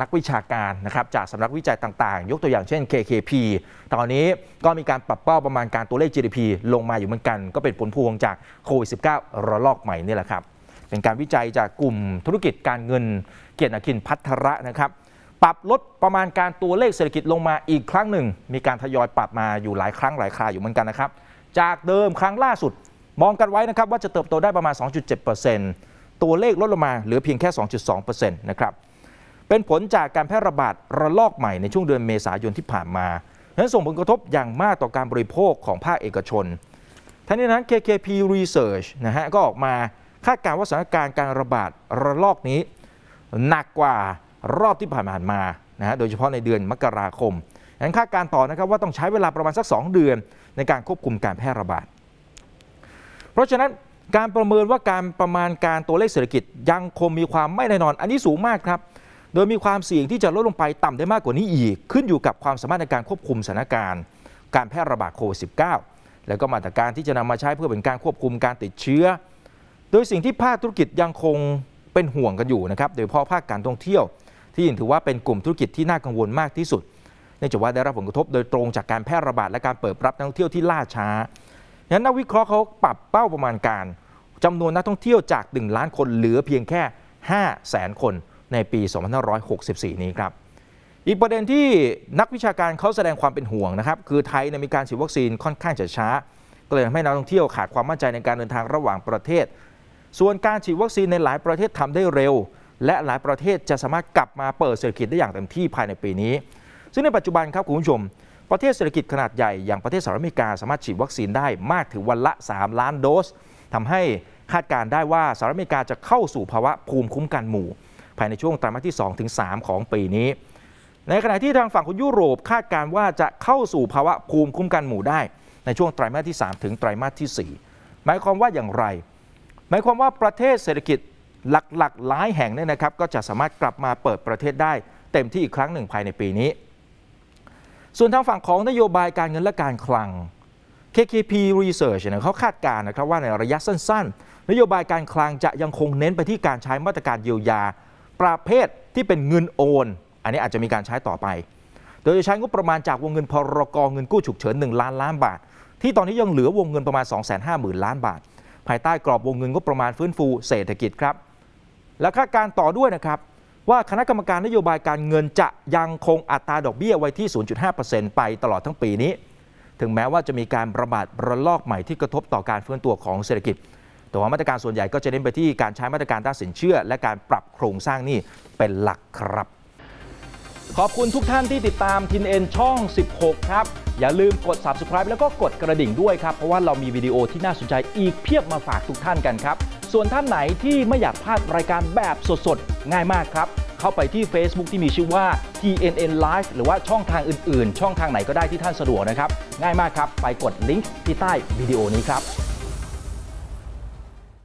นักวิชาการนะครับจากสำนักวิจัยต่างๆ ยกตัวอย่างเช่น KKP ตอนนี้ก็มีการปรับเป้าประมาณการตัวเลข GDP ลงมาอยู่เหมือนกัน ก็เป็นผลพวงจากโควิด -19 ระลอกใหม่นี่แหละครับ เป็นการวิจัยจากกลุ่มธุรกิจการเงิน เกียรติคินพัทระนะครับ ปรับลดประมาณการตัวเลขเศรษฐกิจลงมาอีกครั้งหนึ่ง มีการทยอยปรับมาอยู่หลายครั้งหลายคราอยู่เหมือนกันนะครับ จากเดิมครั้งล่าสุด มองกันไว้นะครับว่าจะเติบโตได้ประมาณ 2.7%ตัวเลขลดลงมาเหลือเพียงแค่ 2.2%นะครับ เป็นผลจากการแพร่ระบาดระลอกใหม่ในช่วงเดือนเมษายนที่ผ่านมานั้นส่งผลกระทบอย่างมากต่อการบริโภคของภาคเอกชนทั้งนี้นั้น KKP Research นะฮะก็ออกมาคาดการณ์ว่าสถานการณ์การระบาดระลอกนี้ หนักกว่ารอบที่ผ่านมานะฮะโดยเฉพาะในเดือนมกราคมนั้นคาดการณ์ต่อนะครับว่าต้องใช้เวลาประมาณสัก 2 เดือนในการควบคุมการแพร่ระบาด เพราะฉะนั้นการประเมินว่าการประมาณการตัวเลขเศรษฐกิจยังคงมีความไม่แน่นอน อันนี้สูงมากครับ โดยมีความเสี่ยงที่จะลดลงไปต่ำได้มากกว่านี้อีก ขึ้นอยู่กับความสามารถในการควบคุมสถานการณ์ การแพร่ระบาดโควิด -19 แล้วก็มาตรการที่จะนำมาใช้เพื่อเป็นการควบคุมการติดเชื้อ โดยสิ่งที่ภาคธุรกิจยังคงเป็นห่วงกันอยู่นะครับ โดยเฉพาะภาคการท่องเที่ยว ที่ถือว่าเป็นกลุ่มธุรกิจที่น่ากังวลมากที่สุดเนื่องจากว่าได้รับผลกระทบโดยตรงจากการแพร่ระบาดและการเปิดรับนักท่องเที่ยวที่ล่าช้าฉะนั้นนักวิเคราะห์เขาปรับเป้าประมาณการจำนวนนักท่องเที่ยวจาก 1 ล้านคนเหลือเพียงแค่5แสนคน ในปี 2564 นี้ครับ อีกประเด็นที่นักวิชาการเขาแสดงความเป็นห่วงนะครับ คือไทยมีการฉีดวัคซีนค่อนข้างจะช้า ก็เลยทำให้นักท่องเที่ยวขาดความมั่นใจในการเดินทางระหว่างประเทศ ส่วนการฉีดวัคซีนในหลายประเทศทำได้เร็ว และหลายประเทศจะสามารถกลับมาเปิดเศรษฐกิจได้อย่างเต็มที่ภายในปีนี้ ซึ่งในปัจจุบันครับคุณผู้ชมประเทศเศรษฐกิจขนาดใหญ่อย่างประเทศสหรัฐอเมริกาสามารถฉีดวัคซีนได้มากถึงวันละ 3 ล้านโดสทำให้คาดการได้ว่าสหรัฐอเมริกาจะเข้าสู่ภาวะภูมิคุ้มกันหมู่ ภายในช่วงไตรมาสที่2ถึง3ของปีนี้ ในขณะที่ทางฝั่งของยุโรปคาดการว่าจะเข้าสู่ภาวะภูมิคุ้มกันหมู่ได้ ในช่วงไตรมาสที่ 3 ถึงไตรมาสที่ 4 หมายความว่าอย่างไร หมายความว่าประเทศเศรษฐกิจหลักๆหลายแห่งเนี่ยนะครับก็จะสามารถกลับมาเปิดประเทศได้ เต็มที่อีกครั้งหนึ่งภายในปีนี้ ส่วนทางฝั่งของนโยบายการเงินและการคลัง KKP Research เนี่ยเขาคาดการณ์นะครับว่าในระยะสั้น ๆ นโยบายการคลังจะยังคงเน้นไปที่การใช้มาตรการเยียวยา ประเภทที่เป็นเงินโอน อันนี้อาจจะมีการใช้ต่อไป โดยจะใช้งบประมาณจากวงเงินพรกเงินกู้ฉุกเฉิน 1 ล้านล้านบาท ที่ตอนนี้ยังเหลือวงเงินประมาณ 250,000 ล้านบาท ภายใต้กรอบวงเงินงบประมาณฟื้นฟูเศรษฐกิจครับ และคาดการต่อด้วยนะครับว่าคณะกรรมการนโยบายการเงินจะยังคงอัตราดอกเบี้ยไว้ที่ 0.5%ไปตลอดทั้งปีนี้ ถึงแม้ว่าจะมีการระบาดระลอกใหม่ที่กระทบต่อการฟื้นตัวของเศรษฐกิจ แต่ว่ามาตรการส่วนใหญ่ก็จะเน้นไปที่การใช้มาตรการด้านสินเชื่อ และการปรับโครงสร้างนี่เป็นหลักครับ ขอบคุณทุกท่านที่ติดตามทินเอ็นช่อง 16 ครับ อย่าลืมกด subscribe แล้วก็กดกระดิ่งด้วยครับ เพราะว่าเรามีวิดีโอที่น่าสนใจอีกเพียบมาฝากทุกท่านกันครับ ส่วนท่านไหนที่ไม่อยากพลาดรายการแบบสดๆ ง่ายมากครับเข้าไปที่ Facebook ที่มีชื่อว่า TNN Live หรือว่าช่องทางอื่น ๆ ช่องทางไหนก็ได้ที่ท่านสะดวกนะครับ ง่ายมากครับ ไปกดลิงก์ที่ใต้วิดีโอนี้ครับ